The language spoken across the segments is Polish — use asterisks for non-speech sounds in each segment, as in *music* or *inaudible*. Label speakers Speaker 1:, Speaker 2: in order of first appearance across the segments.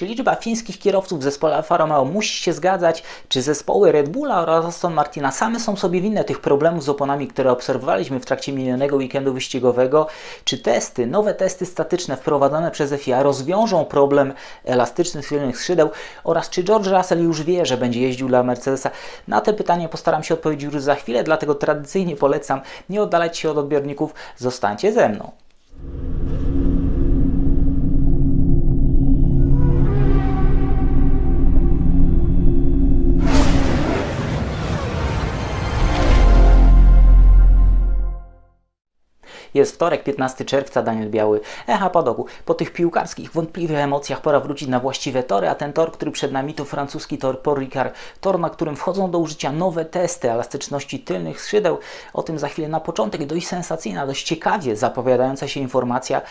Speaker 1: Czy liczba fińskich kierowców w zespole Alfa Romeo musi się zgadzać? Czy zespoły Red Bulla oraz Aston Martina same są sobie winne tych problemów z oponami, które obserwowaliśmy w trakcie minionego weekendu wyścigowego? Czy testy, nowe testy statyczne wprowadzone przez FIA rozwiążą problem elastycznych tylnych skrzydeł? Oraz czy George Russell już wie, że będzie jeździł dla Mercedesa? Na te pytanie postaram się odpowiedzieć już za chwilę, dlatego tradycyjnie polecam nie oddalać się od odbiorników, zostańcie ze mną. Jest wtorek, 15 czerwca, Daniel Biały. Echa Padoku. Po tych piłkarskich, wątpliwych emocjach pora wrócić na właściwe tory, a ten tor, który przed nami to francuski tor Ricard. Tor, na którym wchodzą do użycia nowe testy elastyczności tylnych skrzydeł. O tym za chwilę na początek. Dość sensacyjna, dość ciekawie zapowiadająca się informacja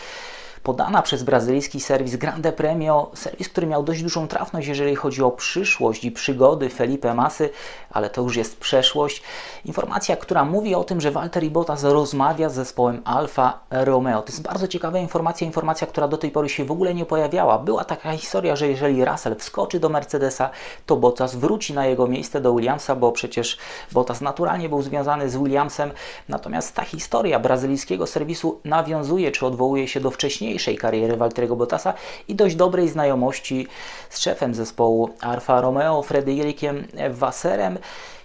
Speaker 1: podana przez brazylijski serwis Grande Premio, serwis, który miał dość dużą trafność, jeżeli chodzi o przyszłość i przygody Felipe Masy, ale to już jest przeszłość. Informacja, która mówi o tym, że Valtteri Bottas rozmawia z zespołem Alfa Romeo. To jest bardzo ciekawa informacja, informacja, która do tej pory się w ogóle nie pojawiała. Była taka historia, że jeżeli Russell wskoczy do Mercedesa, to Bottas wróci na jego miejsce do Williamsa, bo przecież Bottas naturalnie był związany z Williamsem. Natomiast ta historia brazylijskiego serwisu nawiązuje czy odwołuje się do wcześniejszej wcześniejszej kariery Walteriego Bottasa i dość dobrej znajomości z szefem zespołu Alfa Romeo, Frederikiem Wasserem.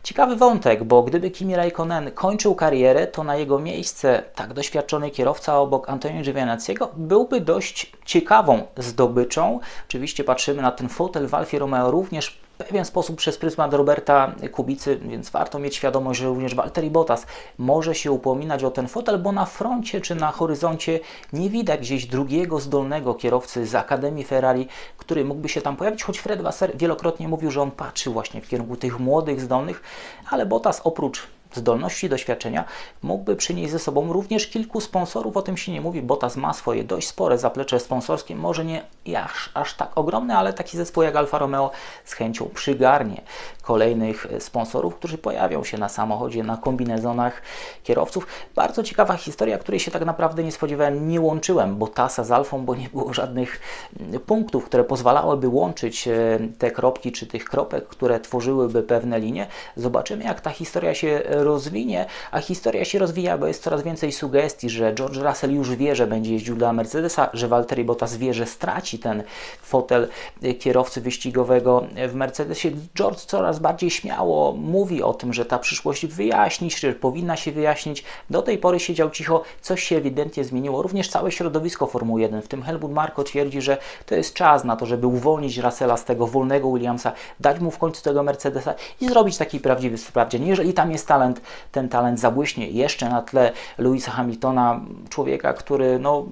Speaker 1: Ciekawy wątek, bo gdyby Kimi Raikkonen kończył karierę, to na jego miejsce tak doświadczony kierowca obok Antonio Giovinazziego byłby dość ciekawą zdobyczą. Oczywiście patrzymy na ten fotel w Alfie Romeo również w pewien sposób przez pryzmat Roberta Kubicy, więc warto mieć świadomość, że również Valtteri Bottas może się upominać o ten fotel, bo na froncie czy na horyzoncie nie widać gdzieś drugiego zdolnego kierowcy z Akademii Ferrari, który mógłby się tam pojawić, choć Fred Wasser wielokrotnie mówił, że on patrzy właśnie w kierunku tych młodych, zdolnych, ale Bottas oprócz zdolności, doświadczenia, mógłby przynieść ze sobą również kilku sponsorów. O tym się nie mówi. Bottas ma swoje dość spore zaplecze sponsorskie, może nie aż, aż tak ogromne, ale taki zespół jak Alfa Romeo z chęcią przygarnie kolejnych sponsorów, którzy pojawią się na samochodzie, na kombinezonach kierowców. Bardzo ciekawa historia, której się tak naprawdę nie spodziewałem. Nie łączyłem Bottasa z Alfą, bo nie było żadnych punktów, które pozwalałyby łączyć e, te kropki czy tych kropek, które tworzyłyby pewne linie. Zobaczymy, jak ta historia się rozwinie, a historia się rozwija, bo jest coraz więcej sugestii, że George Russell już wie, że będzie jeździł dla Mercedesa, że Valtteri Bottas wie, że straci ten fotel kierowcy wyścigowego w Mercedesie. George coraz bardziej śmiało mówi o tym, że ta przyszłość wyjaśni się, powinna się wyjaśnić. Do tej pory siedział cicho, coś się ewidentnie zmieniło. Również całe środowisko Formuły 1, w tym Helmut Marko twierdzi, że to jest czas na to, żeby uwolnić Russella z tego wolnego Williamsa, dać mu w końcu tego Mercedesa i zrobić taki prawdziwy sprawdzian. Jeżeli tam jest talent, ten talent zabłyśnie jeszcze na tle Louisa Hamiltona, człowieka, który no,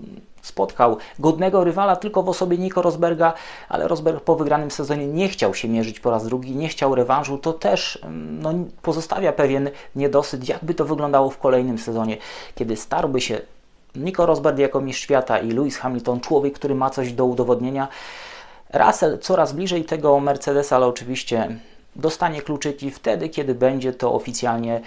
Speaker 1: spotkał godnego rywala tylko w osobie Nico Rosberga, ale Rosberg po wygranym sezonie nie chciał się mierzyć po raz drugi, nie chciał rewanżu, to też no, pozostawia pewien niedosyt, jakby to wyglądało w kolejnym sezonie, kiedy starłby się Nico Rosberg jako mistrz świata i Lewis Hamilton, człowiek, który ma coś do udowodnienia. Russell coraz bliżej tego Mercedesa, ale oczywiście dostanie kluczyki wtedy, kiedy będzie to oficjalnie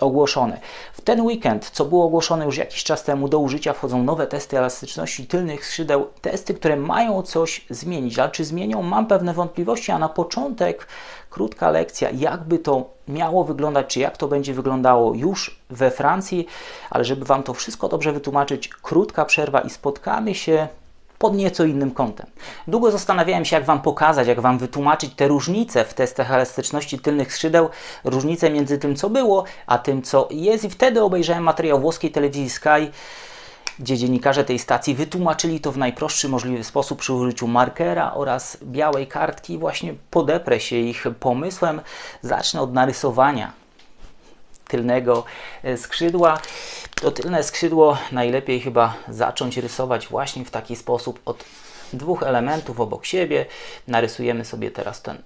Speaker 1: ogłoszone. W ten weekend, co było ogłoszone już jakiś czas temu, do użycia wchodzą nowe testy elastyczności tylnych skrzydeł, testy, które mają coś zmienić, ale czy zmienią, mam pewne wątpliwości, a na początek krótka lekcja, jakby to miało wyglądać, czy jak to będzie wyglądało już we Francji, ale żeby Wam to wszystko dobrze wytłumaczyć, krótka przerwa i spotkamy się pod nieco innym kątem. Długo zastanawiałem się, jak Wam pokazać, jak Wam wytłumaczyć te różnice w testach elastyczności tylnych skrzydeł, różnice między tym, co było, a tym, co jest. I wtedy obejrzałem materiał włoskiej telewizji Sky, gdzie dziennikarze tej stacji wytłumaczyli to w najprostszy możliwy sposób przy użyciu markera oraz białej kartki. Właśnie podeprę się ich pomysłem. Zacznę od narysowania tylnego e, skrzydła. To tylne skrzydło najlepiej chyba zacząć rysować właśnie w taki sposób od dwóch elementów obok siebie. Narysujemy sobie teraz ten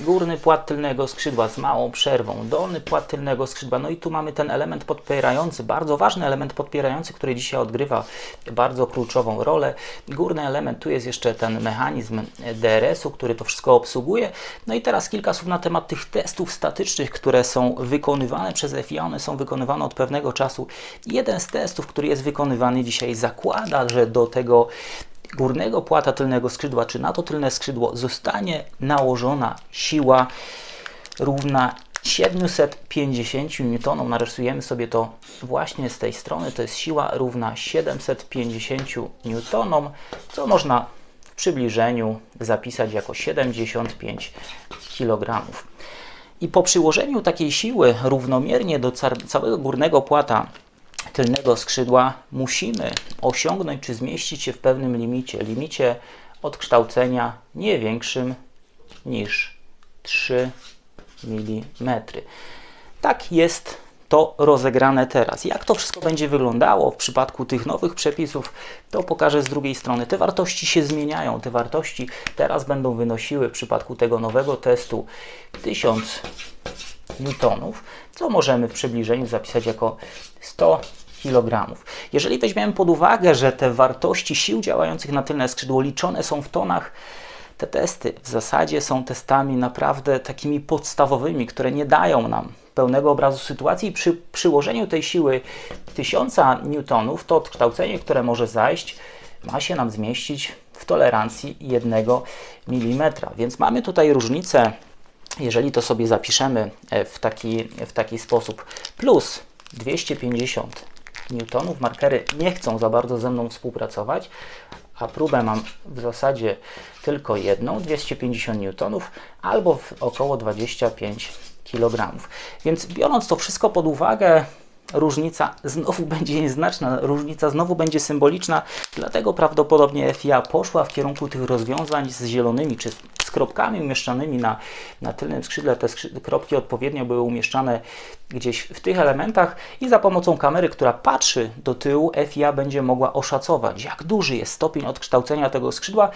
Speaker 1: górny płat tylnego skrzydła z małą przerwą, dolny płat tylnego skrzydła. No i tu mamy ten element podpierający, bardzo ważny element podpierający, który dzisiaj odgrywa bardzo kluczową rolę. Górny element, tu jest jeszcze ten mechanizm DRS-u, który to wszystko obsługuje. No i teraz kilka słów na temat tych testów statycznych, które są wykonywane przez FIA. One są wykonywane od pewnego czasu. Jeden z testów, który jest wykonywany dzisiaj, zakłada, że do tego górnego płata tylnego skrzydła, czy na to tylne skrzydło zostanie nałożona siła równa 750 Newtonom. Narysujemy sobie to właśnie z tej strony. To jest siła równa 750 Newtonom, co można w przybliżeniu zapisać jako 75 kg. I po przyłożeniu takiej siły równomiernie do całego górnego płata tylnego skrzydła musimy osiągnąć czy zmieścić się w pewnym limicie, limicie odkształcenia nie większym niż 3 mm. Tak jest to rozegrane teraz. Jak to wszystko będzie wyglądało w przypadku tych nowych przepisów, to pokażę z drugiej strony. Te wartości się zmieniają. Te wartości teraz będą wynosiły w przypadku tego nowego testu 1000 newtonów, co możemy w przybliżeniu zapisać jako 100 kg. Jeżeli weźmiemy pod uwagę, że te wartości sił działających na tylne skrzydło liczone są w tonach, te testy w zasadzie są testami naprawdę takimi podstawowymi, które nie dają nam pełnego obrazu sytuacji. Przy przyłożeniu tej siły 1000 newtonów, to odkształcenie, które może zajść, ma się nam zmieścić w tolerancji 1 mm. Więc mamy tutaj różnicę, jeżeli to sobie zapiszemy e, w taki, w taki sposób, plus 250 newtonów. Markery nie chcą za bardzo ze mną współpracować, a próbę mam w zasadzie tylko jedną, 250 newtonów albo około 25 kg. Więc biorąc to wszystko pod uwagę, różnica znowu *laughs* będzie nieznaczna, różnica znowu będzie symboliczna, dlatego prawdopodobnie FIA poszła w kierunku tych rozwiązań z zielonymi czy kropkami umieszczanymi na, na tylnym skrzydle. Te kropki odpowiednio były umieszczane gdzieś w tych elementach i za pomocą kamery, która patrzy do tyłu, FIA będzie mogła oszacować, jak duży jest stopień odkształcenia tego skrzydła.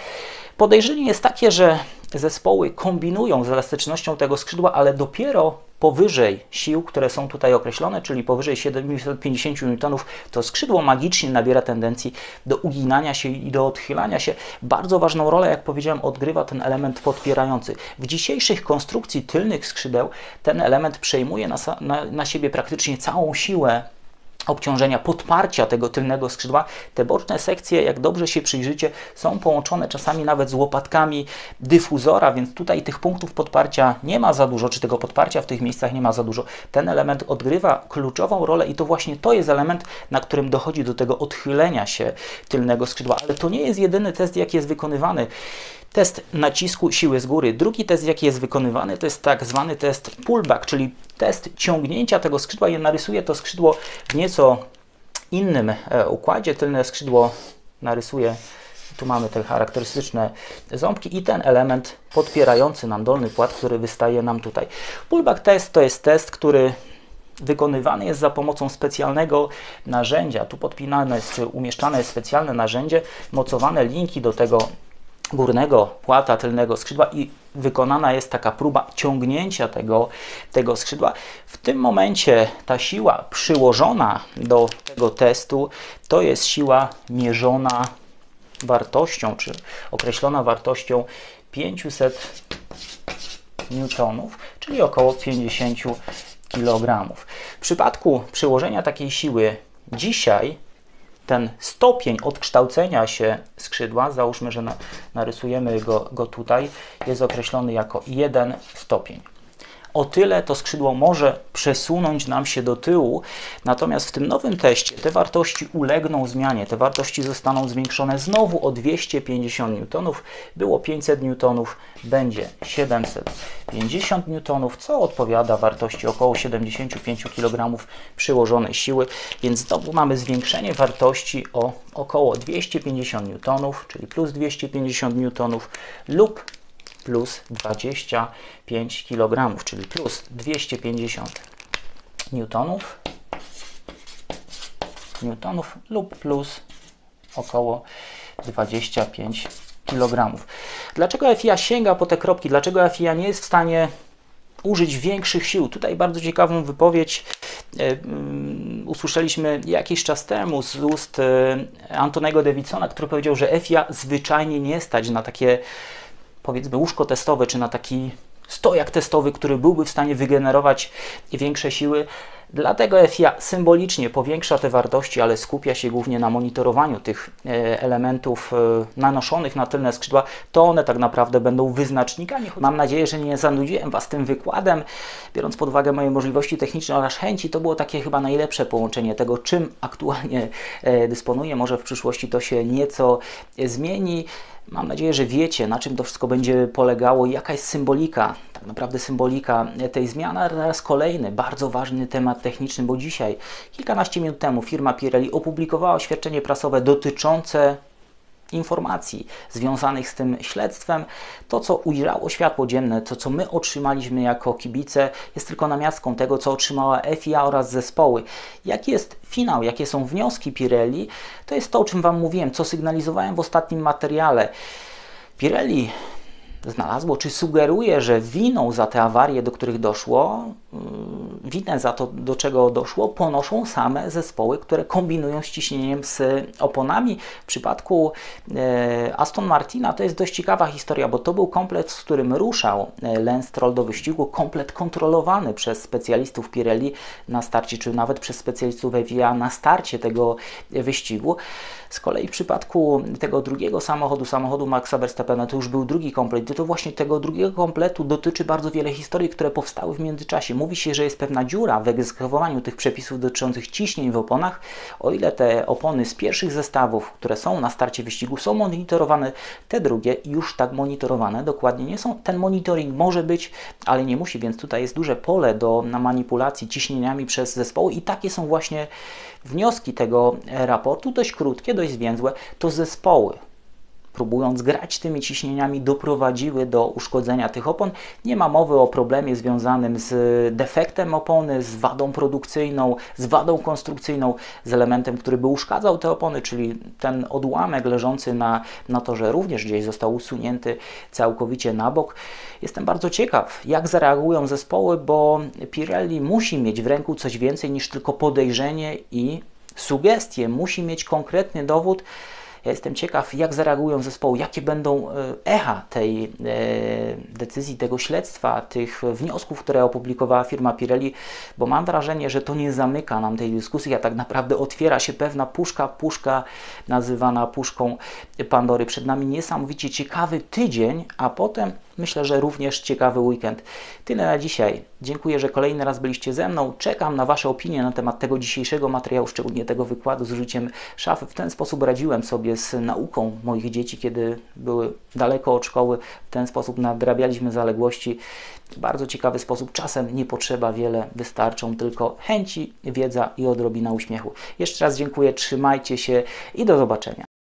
Speaker 1: Podejrzenie jest takie, że zespoły kombinują z elastycznością tego skrzydła, ale dopiero powyżej sił, które są tutaj określone, czyli powyżej 750 N, to skrzydło magicznie nabiera tendencji do uginania się i do odchylania się. Bardzo ważną rolę, jak powiedziałem, odgrywa ten element podpierający. W dzisiejszych konstrukcji tylnych skrzydeł ten element przejmuje na, na, na siebie praktycznie całą siłę obciążenia, podparcia tego tylnego skrzydła. Te boczne sekcje, jak dobrze się przyjrzycie, są połączone czasami nawet z łopatkami dyfuzora, więc tutaj tych punktów podparcia nie ma za dużo, czy tego podparcia w tych miejscach nie ma za dużo. Ten element odgrywa kluczową rolę i to właśnie to jest element, na którym dochodzi do tego odchylenia się tylnego skrzydła. Ale to nie jest jedyny test, jaki jest wykonywany. Test nacisku siły z góry. Drugi test, jaki jest wykonywany, to jest tak zwany test pullback, czyli test ciągnięcia tego skrzydła. Ja narysuję to skrzydło w nieco innym e, układzie. Tylne skrzydło narysuję. Tu mamy te charakterystyczne ząbki i ten element podpierający nam dolny płat, który wystaje nam tutaj. Pullback test to jest test, który wykonywany jest za pomocą specjalnego narzędzia. Tu podpinane jest, umieszczane jest specjalne narzędzie, mocowane linki do tego górnego płata tylnego skrzydła i wykonana jest taka próba ciągnięcia tego, tego skrzydła. W tym momencie ta siła przyłożona do tego testu to jest siła mierzona wartością, czy określona wartością 500 newtonów, czyli około 50 kg. W przypadku przyłożenia takiej siły dzisiaj ten stopień odkształcenia się skrzydła, załóżmy, że narysujemy go, go tutaj, jest określony jako jeden stopień o tyle to skrzydło może przesunąć nam się do tyłu, natomiast w tym nowym teście te wartości ulegną zmianie, te wartości zostaną zwiększone znowu o 250 N, było 500 N, będzie 750 N, co odpowiada wartości około 75 kg przyłożonej siły, więc znowu mamy zwiększenie wartości o około 250 N, czyli plus 250 N lub plus 25 kg, czyli plus 250 newtonów, newtonów lub plus około 25 kg. Dlaczego FIA sięga po te kropki? Dlaczego FIA nie jest w stanie użyć większych sił? Tutaj bardzo ciekawą wypowiedź e, um, usłyszeliśmy jakiś czas temu z ust e, Antonego Davidsona, który powiedział, że FIA zwyczajnie nie stać na takie powiedzmy łóżko testowe, czy na taki stojak testowy, który byłby w stanie wygenerować większe siły. Dlatego FIA symbolicznie powiększa te wartości, ale skupia się głównie na monitorowaniu tych e, elementów e, nanoszonych na tylne skrzydła. To one tak naprawdę będą wyznacznikami. Mam nadzieję, że nie zanudziłem Was tym wykładem. Biorąc pod uwagę moje możliwości techniczne oraz chęci, to było takie chyba najlepsze połączenie tego, czym aktualnie e, dysponuję. Może w przyszłości to się nieco zmieni. Mam nadzieję, że wiecie, na czym to wszystko będzie polegało, jaka jest symbolika, tak naprawdę symbolika tej zmiany. A teraz kolejny, bardzo ważny temat techniczny, bo dzisiaj, kilkanaście minut temu, firma Pirelli opublikowała oświadczenie prasowe dotyczące informacji związanych z tym śledztwem. To, co ujrzało światło dzienne, to, co my otrzymaliśmy jako kibice, jest tylko namiastką tego, co otrzymała FIA oraz zespoły. Jaki jest finał, jakie są wnioski Pirelli, to jest to, o czym Wam mówiłem, co sygnalizowałem w ostatnim materiale. Pirelli znalazło, czy sugeruje, że winą za te awarie, do których doszło, winę za to, do czego doszło, ponoszą same zespoły, które kombinują z ciśnieniem z oponami. W przypadku e, Aston Martina to jest dość ciekawa historia, bo to był komplet, z którym ruszał e, Lance Stroll do wyścigu, komplet kontrolowany przez specjalistów Pirelli na starcie, czy nawet przez specjalistów FIA na starcie tego wyścigu. Z kolei w przypadku tego drugiego samochodu, samochodu Maxa Verstappena, to już był drugi komplet. To właśnie tego drugiego kompletu dotyczy bardzo wiele historii, które powstały w międzyczasie. Mówi się, że jest pewna dziura w egzekwowaniu tych przepisów dotyczących ciśnień w oponach. O ile te opony z pierwszych zestawów, które są na starcie wyścigu, są monitorowane, te drugie już tak monitorowane dokładnie nie są. Ten monitoring może być, ale nie musi, więc tutaj jest duże pole do na manipulacji ciśnieniami przez zespoły i takie są właśnie wnioski tego raportu, dość krótkie, dość zwięzłe, to zespoły próbując grać tymi ciśnieniami, doprowadziły do uszkodzenia tych opon. Nie ma mowy o problemie związanym z defektem opony, z wadą produkcyjną, z wadą konstrukcyjną, z elementem, który by uszkadzał te opony, czyli ten odłamek leżący na, na torze również gdzieś został usunięty całkowicie na bok. Jestem bardzo ciekaw, jak zareagują zespoły, bo Pirelli musi mieć w ręku coś więcej niż tylko podejrzenie i sugestie. Musi mieć konkretny dowód, ja jestem ciekaw, jak zareagują zespoły, jakie będą e, echa tej e, decyzji, tego śledztwa, tych wniosków, które opublikowała firma Pirelli, bo mam wrażenie, że to nie zamyka nam tej dyskusji, a tak naprawdę otwiera się pewna puszka, puszka nazywana puszką Pandory. Przed nami niesamowicie ciekawy tydzień, a potem myślę, że również ciekawy weekend. Tyle na dzisiaj. Dziękuję, że kolejny raz byliście ze mną. Czekam na Wasze opinie na temat tego dzisiejszego materiału, szczególnie tego wykładu z użyciem szafy. W ten sposób radziłem sobie z nauką moich dzieci, kiedy były daleko od szkoły. W ten sposób nadrabialiśmy zaległości. Bardzo ciekawy sposób. Czasem nie potrzeba wiele, wystarczą tylko chęci, wiedza i odrobina uśmiechu. Jeszcze raz dziękuję, trzymajcie się i do zobaczenia.